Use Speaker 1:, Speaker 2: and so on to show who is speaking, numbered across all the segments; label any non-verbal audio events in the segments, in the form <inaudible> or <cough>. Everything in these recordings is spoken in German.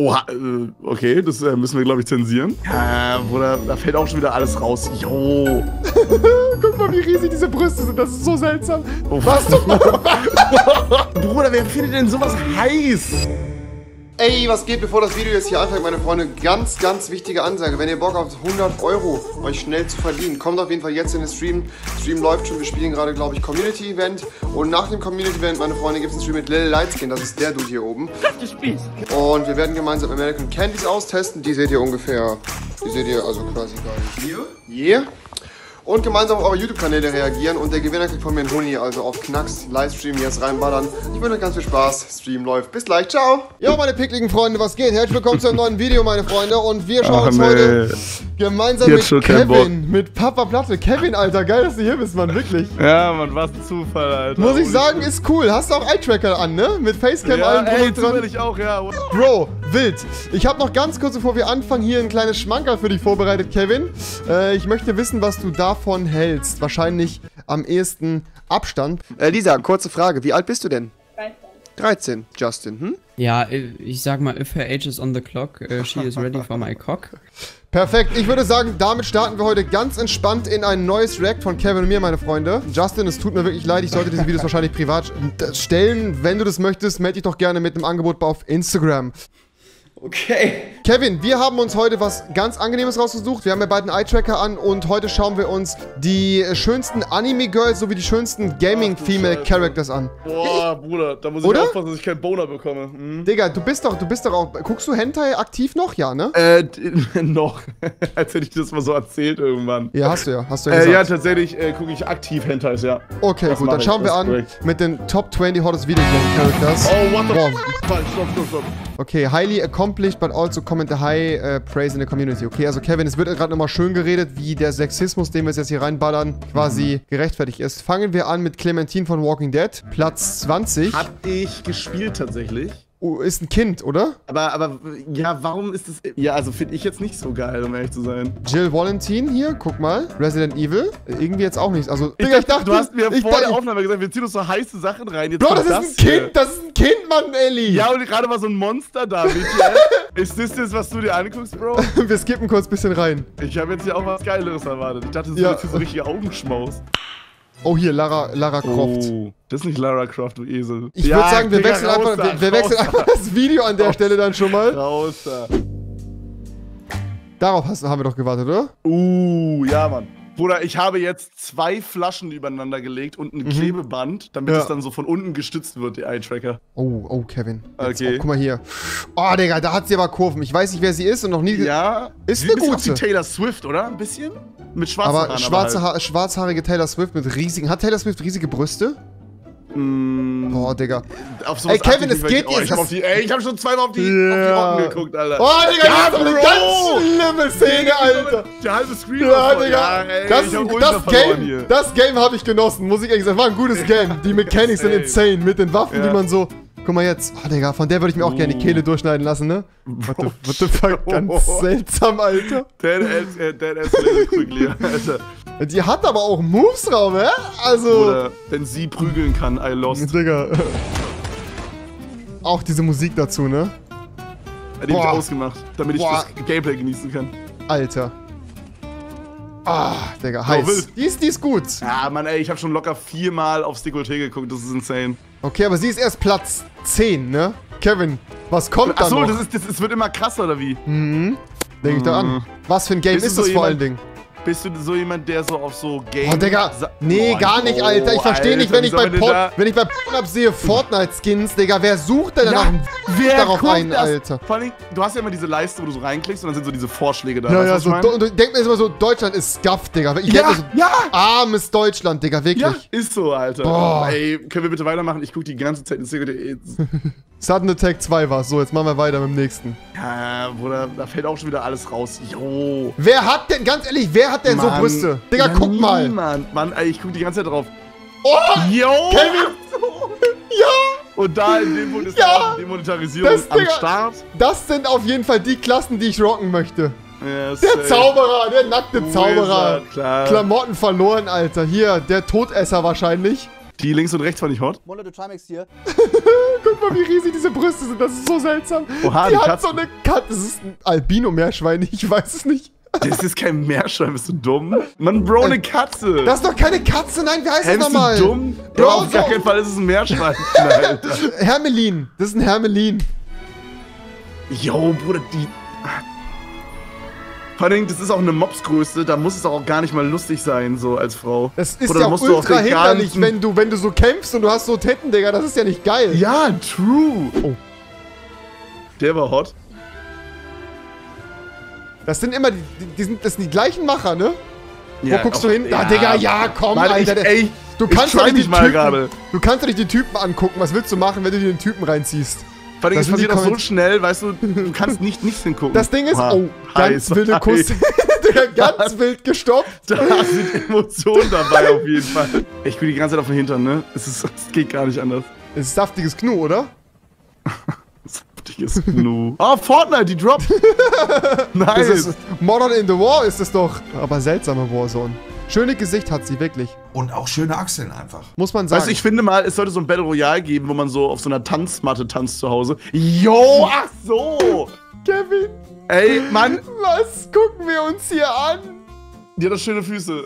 Speaker 1: Oha, äh, okay, das äh, müssen wir, glaube ich, zensieren. Ja, Bruder, da fällt auch schon wieder alles raus. Jo. <laughs>
Speaker 2: Guck mal, wie riesig diese Brüste sind. Das ist so seltsam.
Speaker 1: Oh, was? <laughs> Bruder, wer findet denn sowas heiß?
Speaker 3: Ey, was geht, bevor das Video jetzt hier anfängt, meine Freunde? Ganz, ganz wichtige Ansage. Wenn ihr Bock habt, 100 Euro euch schnell zu verdienen, kommt auf jeden Fall jetzt in den Stream. Stream läuft schon. Wir spielen gerade, glaube ich, Community Event. Und nach dem Community Event, meine Freunde, gibt es einen Stream mit Lil Lightskin. Das ist der Dude hier oben. Und wir werden gemeinsam American Candies austesten. Die seht ihr ungefähr. Die seht ihr also quasi gerade hier. Hier. Und gemeinsam auf eure YouTube-Kanäle reagieren. Und der Gewinner kriegt von mir einen Huni, also auf Knacks Livestream jetzt reinballern. Ich wünsche euch ganz viel Spaß. Stream läuft. Bis gleich. Ciao. Ja, meine pickligen Freunde, was geht? Herzlich willkommen zu einem neuen Video, meine Freunde. Und wir schauen
Speaker 1: Ach,
Speaker 3: uns
Speaker 1: nee.
Speaker 3: heute gemeinsam
Speaker 1: Jetzt
Speaker 3: mit. Kevin, mit Papa Platte. Kevin, Alter, geil, dass du hier bist, Mann, wirklich.
Speaker 1: Ja, Mann, was ein Zufall, Alter.
Speaker 3: Muss ich sagen, ist cool. Hast du auch Eye-Tracker an, ne? Mit Facecam
Speaker 1: ja,
Speaker 3: allen
Speaker 1: ey,
Speaker 3: dran.
Speaker 1: zufällig auch, ja.
Speaker 3: Bro, wild. Ich habe noch ganz kurz, bevor wir anfangen, hier ein kleines Schmankerl für dich vorbereitet, Kevin. Äh, ich möchte wissen, was du davon hältst. Wahrscheinlich am ehesten Abstand. Äh, Lisa, kurze Frage. Wie alt bist du denn? 13. Justin, hm?
Speaker 4: Ja, ich sag mal, if her age is on the clock, uh, she is ready for my cock.
Speaker 3: Perfekt. Ich würde sagen, damit starten wir heute ganz entspannt in ein neues React von Kevin und mir, meine Freunde. Justin, es tut mir wirklich leid. Ich sollte diese Videos wahrscheinlich privat stellen. Wenn du das möchtest, melde dich doch gerne mit einem Angebot auf Instagram.
Speaker 4: Okay.
Speaker 3: Kevin, wir haben uns heute was ganz Angenehmes rausgesucht. Wir haben ja beide einen Eye-Tracker an und heute schauen wir uns die schönsten Anime-Girls sowie die schönsten Gaming-Female-Characters an.
Speaker 1: Boah, Bruder, da muss
Speaker 3: Oder?
Speaker 1: ich aufpassen, dass ich keinen Boner bekomme. Hm?
Speaker 3: Digga, du bist doch, du bist doch auch. Guckst du Hentai aktiv noch? Ja, ne?
Speaker 1: Äh, <laughs> noch. <laughs> Als hätte ich das mal so erzählt irgendwann.
Speaker 3: Ja, hast du ja. Hast du ja
Speaker 1: Äh,
Speaker 3: gesagt.
Speaker 1: ja, tatsächlich äh, gucke ich aktiv Hentais, ja.
Speaker 3: okay,
Speaker 1: das
Speaker 3: gut. Dann
Speaker 1: ich,
Speaker 3: schauen wir
Speaker 1: das
Speaker 3: an mit den Top 20 Hottest Video Game Characters.
Speaker 1: Oh, what the
Speaker 3: Wow.
Speaker 1: Falsch, stopp, stopp, stopp.
Speaker 3: Okay, highly accomplished, but also comment a high uh, praise in the community. Okay, also Kevin, es wird gerade nochmal schön geredet, wie der Sexismus, den wir jetzt hier reinballern, quasi gerechtfertigt ist. Fangen wir an mit Clementine von Walking Dead. Platz 20.
Speaker 1: Hab ich gespielt tatsächlich.
Speaker 3: Oh, ist ein Kind, oder?
Speaker 1: Aber, aber, ja, warum ist das. Ja, also finde ich jetzt nicht so geil, um ehrlich zu sein.
Speaker 3: Jill Valentine hier, guck mal. Resident Evil. Irgendwie jetzt auch nicht. Also,
Speaker 1: Ich
Speaker 3: Digga,
Speaker 1: dachte, du hast mir
Speaker 3: ich
Speaker 1: vor der Aufnahme gesagt, wir ziehen uns so heiße Sachen rein. Jetzt
Speaker 3: Bro, das ist ein
Speaker 1: hier.
Speaker 3: Kind, das ist ein Kind, Mann, Ellie.
Speaker 1: Ja, und gerade war so ein Monster da, ist das das, was du dir anguckst, Bro? <laughs>
Speaker 3: Wir skippen kurz ein bisschen rein.
Speaker 1: Ich habe jetzt hier auch was Geileres erwartet. Ich dachte, das
Speaker 3: Ja.
Speaker 1: hier so richtiger Augenschmaus.
Speaker 3: Oh, hier, Lara, Lara Croft.
Speaker 1: Oh, das ist nicht Lara Croft, du Esel.
Speaker 3: Ich würde sagen, wir
Speaker 1: Digga,
Speaker 3: wechseln,
Speaker 1: raus
Speaker 3: einfach,
Speaker 1: da,
Speaker 3: wir, wir
Speaker 1: raus
Speaker 3: wechseln
Speaker 1: da,
Speaker 3: einfach das Video an der Stelle dann schon mal.
Speaker 1: Raus da.
Speaker 3: Darauf hast, haben wir doch gewartet, oder?
Speaker 1: Uh, ja, Mann. Bruder, ich habe jetzt zwei Flaschen übereinander gelegt und ein Klebeband, damit
Speaker 3: Mhm. Ja.
Speaker 1: es dann so von unten gestützt wird, die Eye-Tracker.
Speaker 3: Oh, oh, Kevin. Jetzt,
Speaker 1: Okay.
Speaker 3: Oh, guck mal hier. Oh, Digga, da hat sie aber Kurven. Ich weiß nicht, wer sie ist und noch nie...
Speaker 1: Ja.
Speaker 3: Ist eine gute.
Speaker 1: Taylor Swift, oder? Ein bisschen? Mit schwarzen
Speaker 3: Aber
Speaker 1: Haaren.
Speaker 3: schwarze
Speaker 1: halt.
Speaker 3: ha schwarzhaarige Taylor Swift mit riesigen... Hat Taylor Swift riesige Brüste?
Speaker 1: Mm,
Speaker 3: Boah, Digga. Ey, Kevin, es geht
Speaker 1: oh,
Speaker 3: jetzt-
Speaker 1: ich hab auf die, ey, ich hab schon zweimal auf die,
Speaker 3: Ja.
Speaker 1: auf die Rocken geguckt, Alter.
Speaker 3: Oh, Digga,
Speaker 1: Ja,
Speaker 3: das ist eine ganz schlimme Szene, Alter.
Speaker 1: Der halbe Screen
Speaker 3: Ja. Digga.
Speaker 1: ey,
Speaker 3: das, das Game, das Game habe ich genossen, muss ich ehrlich sagen. War ein gutes Game. Die Mechanics sind insane. Mit den Waffen,
Speaker 1: Ja.
Speaker 3: die man so... Guck mal jetzt. Oh, Digga, von der würde ich mir auch gerne die
Speaker 1: Oh.
Speaker 3: Kehle durchschneiden lassen, ne? What the, what the fuck? Ganz
Speaker 1: Oh. <laughs>
Speaker 3: seltsam, Alter.
Speaker 1: Dead ass, äh, dead ass quickly, <laughs> Alter.
Speaker 3: Die hat aber auch Moves drauf, hä? Also...
Speaker 1: Oder wenn sie prügeln kann, I lost.
Speaker 3: Digga. Auch diese Musik dazu, ne?
Speaker 1: Die mich
Speaker 3: Boah.
Speaker 1: ausgemacht, damit ich
Speaker 3: Boah.
Speaker 1: das Gameplay genießen kann.
Speaker 3: Alter. Ah, Digga, heiß. die, ist, die ist gut.
Speaker 1: Ja, Mann, ey, ich hab schon locker viermal auf Dekolleté geguckt, das ist insane.
Speaker 3: Okay, aber sie ist erst Platz 10, ne? Kevin, was kommt da
Speaker 1: Achso,
Speaker 3: noch?
Speaker 1: das, ist, das, es wird immer krasser, oder wie?
Speaker 3: Denke ich da an.
Speaker 1: Mhm.
Speaker 3: Was für ein Game ist
Speaker 1: so
Speaker 3: das vor allen Dingen?
Speaker 1: Bist du so jemand, der so auf so Game...
Speaker 3: Oh, Digga. Nee,
Speaker 1: Boah,
Speaker 3: gar nicht,
Speaker 1: oh,
Speaker 3: Alter. Ich verstehe nicht, wenn ich, bei
Speaker 1: da-
Speaker 3: wenn ich bei Pornhub sehe Fortnite-Skins, Digga. Wer sucht denn danach
Speaker 1: wer
Speaker 3: darauf ein,
Speaker 1: das?
Speaker 3: Alter?
Speaker 1: Vor allem, du hast ja immer diese Leiste, wo du so reinklickst und dann sind so diese Vorschläge da.
Speaker 3: Ja, ja, so,
Speaker 1: ich mein?
Speaker 3: und ich denke mir immer so, Deutschland ist scuffed, Digga. Ich denk
Speaker 1: Ja,
Speaker 3: so,
Speaker 1: ja,
Speaker 3: armes Deutschland, Digga, wirklich.
Speaker 1: ja, ist so, Alter.
Speaker 3: Boah.
Speaker 1: Ey, können wir bitte weitermachen? Ich guck die ganze Zeit in Secret <laughs>
Speaker 3: Sudden Attack 2 war's. So, jetzt machen wir weiter mit dem nächsten.
Speaker 1: Ja, Bruder, da fällt auch schon wieder alles raus. Jo.
Speaker 3: Wer hat denn, ganz ehrlich, wer hat denn so
Speaker 1: Mann.
Speaker 3: Brüste? Digga,
Speaker 1: Ja,
Speaker 3: guck mal.
Speaker 1: Niemand. Mann, ey, ich guck die ganze Zeit drauf.
Speaker 3: Oh,
Speaker 1: Jo!
Speaker 3: Kevin! <laughs> Ja!
Speaker 1: Und da in dem Punkt ist
Speaker 3: Ja!
Speaker 1: die Demonetarisierung
Speaker 3: Das,
Speaker 1: am
Speaker 3: Digga.
Speaker 1: Start.
Speaker 3: Das sind auf jeden Fall die Klassen, die ich rocken möchte.
Speaker 1: Ja,
Speaker 3: Der
Speaker 1: safe.
Speaker 3: Zauberer, der nackte Zauberer.
Speaker 1: Klar.
Speaker 3: Klamotten verloren, Alter. Hier, der Todesser wahrscheinlich.
Speaker 1: Die links und rechts fand ich hot.
Speaker 5: Mono de Trimax hier. <laughs>
Speaker 3: Guck mal, wie riesig diese Brüste sind. Das ist so seltsam.
Speaker 1: Oha,
Speaker 3: die
Speaker 1: die
Speaker 3: hat
Speaker 1: Katze.
Speaker 3: so eine Katze. Das ist ein Albino-Meerschwein. <laughs> Ich weiß es nicht.
Speaker 1: Das ist kein Meerschwein, bist du dumm? Mann, Bro, eine Katze.
Speaker 3: Das ist doch keine Katze. Nein, wie heißt
Speaker 1: Hä,
Speaker 3: das
Speaker 1: bist
Speaker 3: nochmal?
Speaker 1: du dumm?
Speaker 3: Bro,
Speaker 1: Bro, auf gar
Speaker 3: so-
Speaker 1: keinen Fall ist es ein Meerschwein. <laughs>
Speaker 3: Hermelin. Das ist ein Hermelin.
Speaker 1: Yo, Bruder, die... Vor allem, das ist auch eine Mopsgröße, da muss es auch gar nicht mal lustig sein, so als Frau.
Speaker 3: Das ist
Speaker 1: Oder
Speaker 3: ja
Speaker 1: musst du
Speaker 3: ultra
Speaker 1: den
Speaker 3: hinderlich, wenn du, wenn du so kämpfst und du hast so Titten, Digga. Das ist ja nicht geil.
Speaker 1: Ja, true.
Speaker 3: Oh.
Speaker 1: Der war hot.
Speaker 3: Das sind immer die, die, sind, das sind die gleichen Macher, ne?
Speaker 1: Ja,
Speaker 3: Wo guckst
Speaker 1: auch-
Speaker 3: du hin? Da, Digga, ja, komm,
Speaker 1: Mann,
Speaker 3: Alter.
Speaker 1: Ich, ey,
Speaker 3: du kannst doch nicht die
Speaker 1: mal
Speaker 3: Typen,
Speaker 1: gerade.
Speaker 3: Du kannst doch nicht die Typen angucken. Was willst du machen, wenn du dir den Typen reinziehst?
Speaker 1: Vor allem,
Speaker 3: Das
Speaker 1: es passiert auch so schnell, weißt du, du kannst nicht nichts hingucken.
Speaker 3: Das Ding ist, oh, ganz
Speaker 1: heiß,
Speaker 3: wilde Kuss. <laughs> Digga, ganz wild gestoppt.
Speaker 1: Da sind Emotionen dabei auf jeden Fall. Ich bin die ganze Zeit auf den Hintern, ne? Es, ist, es geht gar nicht anders.
Speaker 3: Das ist saftiges Knu, oder? <laughs>
Speaker 1: Saftiges Gnu. Oh, Fortnite, die droppt. <laughs> Nice.
Speaker 3: Modern in the War ist es doch. Aber seltsame Warzone. Schöne Gesicht hat sie, wirklich.
Speaker 6: Und auch schöne Achseln einfach.
Speaker 3: Muss man sagen.
Speaker 1: Weißt du, ich finde mal, es sollte so ein Battle Royale geben, wo man so auf so einer Tanzmatte tanzt zu Hause. Yo, ach so.
Speaker 3: Kevin,
Speaker 1: Ey, Mann,
Speaker 3: was gucken wir uns hier an?
Speaker 1: die hat doch schöne Füße.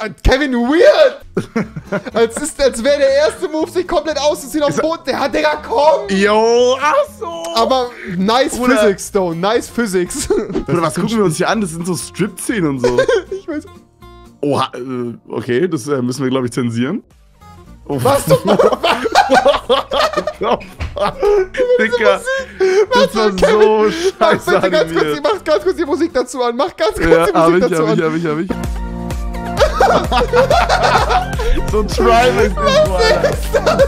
Speaker 3: Äh, Kevin, weird! <laughs> als ist, als wäre der erste Move, sich komplett auszuziehen auf dem Boden. Der hat, Digga, komm!
Speaker 1: Yo, ach so.
Speaker 3: Aber nice
Speaker 1: Bruder.
Speaker 3: Physics, though. Nice Physics. <laughs>
Speaker 1: Bruder, was gucken wir uns hier an? Das sind so Strip-Szenen und so. <laughs>
Speaker 3: ich weiß.
Speaker 1: Oha, äh, okay, das äh, müssen wir, glaube ich, zensieren. Oh,
Speaker 3: Was du
Speaker 1: Digga, das war
Speaker 3: Kevin,
Speaker 1: so
Speaker 3: Mach
Speaker 1: scheiße
Speaker 3: bitte ganz kurz,
Speaker 1: animiert.
Speaker 3: mach ganz kurz die Musik dazu an. Mach ganz kurz
Speaker 1: Ja,
Speaker 3: die Musik
Speaker 1: ich,
Speaker 3: dazu
Speaker 1: hab ich,
Speaker 3: an.
Speaker 1: hab ich, hab ich. <laughs> so ein Trimax. Was
Speaker 3: ist das?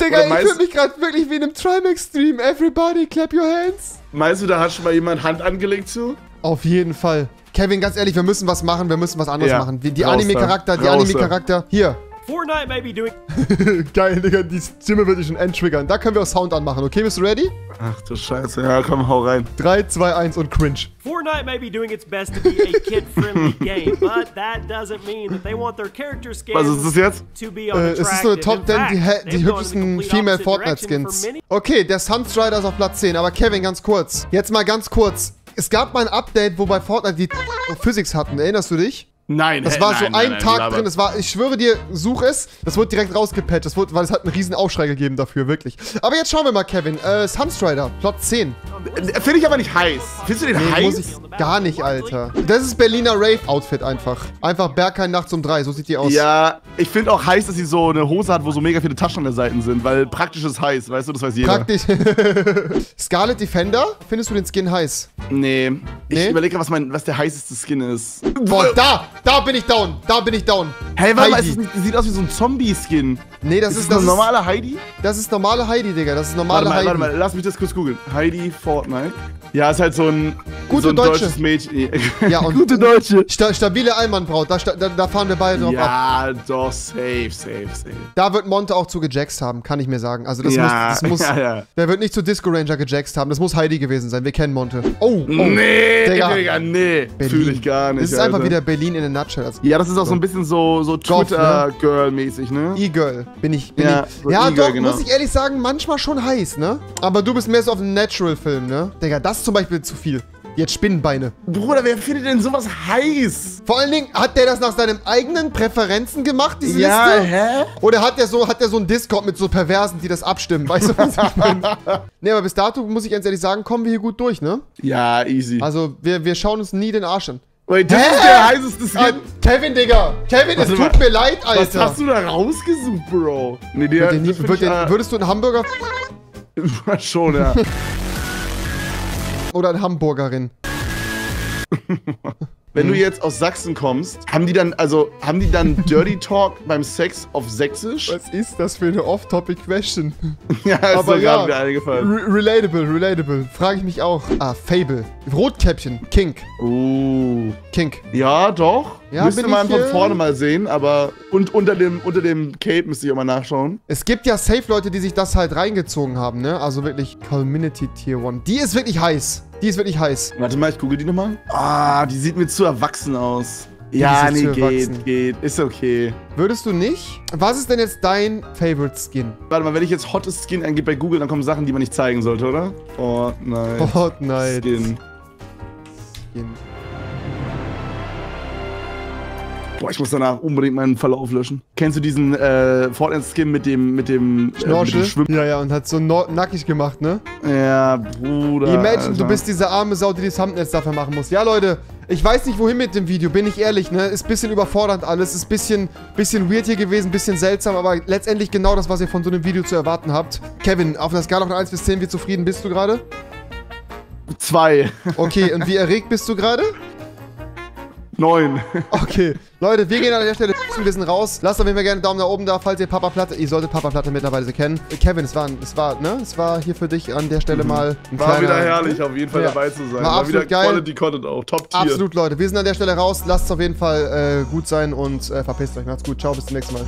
Speaker 3: Digga, ich fühle mich gerade wirklich wie in einem Trimax-Stream. Everybody, clap your hands.
Speaker 1: Meinst du, da hat schon mal jemand Hand angelegt zu?
Speaker 3: Auf jeden Fall. Kevin, ganz ehrlich, wir müssen was machen, wir müssen was anderes
Speaker 1: Ja,
Speaker 3: machen. Die. Anime-Charakter, die. Anime-Charakter. Hier.
Speaker 7: Fortnite may be doing <laughs>
Speaker 3: Geil, Digga, die Stimme wird dich schon enttriggern. Da können wir auch Sound anmachen, okay? Bist du ready?
Speaker 1: Ach du Scheiße, ja komm, hau rein.
Speaker 3: 3, 2, 1 und cringe.
Speaker 7: Fortnite may be doing its best to be a <laughs> kid-friendly game, but that doesn't mean that they want their character skins
Speaker 1: Was ist das jetzt?
Speaker 7: to be
Speaker 3: Äh, es ist so eine. Top
Speaker 7: In
Speaker 3: 10 die, die hübschesten Female
Speaker 7: opposite
Speaker 3: Fortnite
Speaker 7: direction for
Speaker 3: Skins.
Speaker 7: many-
Speaker 3: Okay, der Sunstrider ist auf Platz 10, aber Kevin, ganz kurz. Jetzt mal ganz kurz. Es gab mal ein Update, wo bei Fortnite die Physics hatten. Erinnerst du dich?
Speaker 1: Nein,
Speaker 3: Das
Speaker 1: hä,
Speaker 3: war so
Speaker 1: nein,
Speaker 3: ein
Speaker 1: nein,
Speaker 3: Tag drin. Das war, ich schwöre dir, such es. Das wurde direkt rausgepatcht, das wurde, weil es hat einen riesen Aufschrei gegeben dafür, wirklich. Aber jetzt schauen wir mal, Kevin. Äh, Sunstrider, Platz 10.
Speaker 1: Äh, Finde ich aber nicht heiß. Findest du den
Speaker 3: Nee,
Speaker 1: heiß?
Speaker 3: muss ich gar nicht, Alter. Das ist Berliner Rave-Outfit einfach. Einfach Berghain nachts um drei, so sieht die aus.
Speaker 1: Ja, ich finde auch heiß, dass sie so eine Hose hat, wo so mega viele Taschen an der Seite sind, weil praktisch ist heiß, weißt du, das weiß jeder.
Speaker 3: Praktisch. <laughs> Scarlet Defender, findest du den Skin heiß?
Speaker 1: Nee. Ich
Speaker 3: Nee?
Speaker 1: überlege, was, mein, was der heißeste Skin ist.
Speaker 3: Boah, da, da bin ich down, da bin ich down.
Speaker 1: Hey, warte mal,
Speaker 3: Heidi.
Speaker 1: ist das, sieht aus wie so ein Zombie-Skin.
Speaker 3: Nee, das
Speaker 1: Ist
Speaker 3: ist,
Speaker 1: das
Speaker 3: das,
Speaker 1: eine
Speaker 3: ist,
Speaker 1: normale Heidi?
Speaker 3: das ist normale Heidi, Digga. Das ist
Speaker 1: Warte
Speaker 3: normale
Speaker 1: mal,
Speaker 3: Heidi.
Speaker 1: warte mal, lass mich das kurz googeln. Heidi Fortnite. Ja, ist halt so ein,
Speaker 3: Gute
Speaker 1: so ein
Speaker 3: Deutsche.
Speaker 1: deutsches Mädchen. <laughs>
Speaker 3: Ja, und-
Speaker 1: Gute Deutsche.
Speaker 3: Sta stabile Einmannbraut, da, da, da fahren wir beide drauf ab.
Speaker 1: Ja, doch, safe, safe, safe.
Speaker 3: Da wird Monte auch zu gejaxt haben, kann ich mir sagen. Also das
Speaker 1: Ja,
Speaker 3: muss, das muss <laughs>
Speaker 1: ja, ja.
Speaker 3: der wird nicht zu Disco Ranger gejaxt haben. Das muss Heidi gewesen sein. Wir kennen Monte. Oh, oh.
Speaker 1: Nee,
Speaker 3: Digga.
Speaker 1: Digga, nee. Fühle ich gar nicht.
Speaker 3: Das ist einfach
Speaker 1: Alter.
Speaker 3: wieder Berlin in a nutshell. Also,
Speaker 1: Ja, das ist auch so ein bisschen so, so
Speaker 3: ne?
Speaker 1: Twitter-Girl-mäßig, ne?
Speaker 3: E-Girl. Bin ich. Bin
Speaker 1: Ja,
Speaker 3: ich.
Speaker 1: so
Speaker 3: Ja,
Speaker 1: E-Girl,
Speaker 3: doch,
Speaker 1: genau.
Speaker 3: muss ich ehrlich sagen, manchmal schon heiß, ne? Aber du bist mehr so auf einen Natural-Film, ne? Digga, das ist zum Beispiel zu viel. Jetzt Spinnenbeine.
Speaker 1: Bruder, wer findet denn sowas heiß?
Speaker 3: Vor allen Dingen, hat der das nach seinen eigenen Präferenzen gemacht, diese
Speaker 1: Ja,
Speaker 3: Liste?
Speaker 1: hä?
Speaker 3: Oder hat der so, hat der so einen Discord mit so Perversen, die das abstimmen? Weißt du, was ich meine? <laughs> nee, aber bis dato muss ich ganz ehrlich sagen, kommen wir hier gut durch, ne?
Speaker 1: Ja, easy.
Speaker 3: Also, wir, wir schauen uns nie den Arsch an.
Speaker 1: Wait, das
Speaker 3: Hä?
Speaker 1: ist der heißeste
Speaker 3: Ah,
Speaker 1: Skin.
Speaker 3: Kevin, Digga! Kevin, es tut
Speaker 1: mal.
Speaker 3: mir leid,
Speaker 1: Was
Speaker 3: Alter!
Speaker 1: hast du da rausgesucht, Bro? Nee, der,
Speaker 3: Wird den nie, wird
Speaker 1: ich,
Speaker 3: den, würdest du einen Hamburger <laughs>
Speaker 1: schon, ja. <laughs>
Speaker 3: oder eine Hamburgerin? <laughs>
Speaker 1: Wenn
Speaker 3: Mhm.
Speaker 1: du jetzt aus Sachsen kommst, haben die dann, also, haben die dann <laughs> Dirty Talk beim Sex auf Sächsisch?
Speaker 3: Was ist das für eine Off-Topic-Question? <laughs>
Speaker 1: Ja, ist
Speaker 3: Aber
Speaker 1: so
Speaker 3: ja.
Speaker 1: gerade mir eingefallen.
Speaker 3: Re relatable, relatable. Frage ich mich auch. Ah, Fable. Rotkäppchen. Kink.
Speaker 1: Uh.
Speaker 3: Kink.
Speaker 1: Ja, doch.
Speaker 3: Ja,
Speaker 1: müsste man von vorne mal sehen, aber. Und unter dem, unter dem Cape müsste ich auch mal nachschauen.
Speaker 3: Es gibt ja safe Leute, die sich das halt reingezogen haben, ne? Also wirklich Community Tier 1. Die ist wirklich heiß. Die ist wirklich heiß.
Speaker 1: Warte mal, ich google die nochmal. Ah, die sieht mir zu erwachsen aus. Ja, nee, geht,
Speaker 3: erwachsen.
Speaker 1: geht. Ist okay.
Speaker 3: Würdest du nicht? Was ist denn jetzt dein Favorite Skin?
Speaker 1: Warte mal, wenn ich jetzt Hottest Skin eingebe bei Google, dann kommen Sachen, die man nicht zeigen sollte, oder? Fortnite.
Speaker 3: Fortnite.
Speaker 1: Skin.
Speaker 3: Skin.
Speaker 1: Boah, ich muss danach unbedingt meinen Verlauf löschen. Kennst du diesen äh, Fortnite-Skin mit dem, mit dem, äh, mit dem Schwimmen?
Speaker 3: ja, ja, und hat so nackig gemacht, ne?
Speaker 1: Ja, Bruder.
Speaker 3: Imagine, du
Speaker 1: Alter.
Speaker 3: bist diese arme Sau, die die Thumbnails dafür machen muss. Ja, Leute, ich weiß nicht, wohin mit dem Video, bin ich ehrlich, ne? Ist ein bisschen überfordernd alles, ist ein bisschen, bisschen weird hier gewesen, ein bisschen seltsam, aber letztendlich genau das, was ihr von so einem Video zu erwarten habt. Kevin, auf einer Skala von 1 bis 10, wie zufrieden bist du gerade?
Speaker 1: Zwei.
Speaker 3: Okay, und wie erregt bist du gerade?
Speaker 1: Neun.
Speaker 3: Okay, Leute, wir gehen an der Stelle wir sind raus. Lasst auf jeden Fall gerne einen Daumen nach oben da, falls ihr Papa Platte, ihr solltet Papa Platte mittlerweile kennen. Kevin, es war, es war, ne? Es war hier für dich an der Stelle mal ein
Speaker 1: Mhm. War
Speaker 3: kleiner-
Speaker 1: wieder herrlich, auf jeden Fall
Speaker 3: Ja.
Speaker 1: dabei zu sein.
Speaker 3: War
Speaker 1: War, wieder
Speaker 3: geil.
Speaker 1: Quality Content auch. Top Tier.
Speaker 3: Absolut, Leute. Wir sind an der Stelle raus. Lasst es auf jeden Fall äh, gut sein und äh, verpisst euch. Macht's gut. Ciao, bis zum nächsten Mal.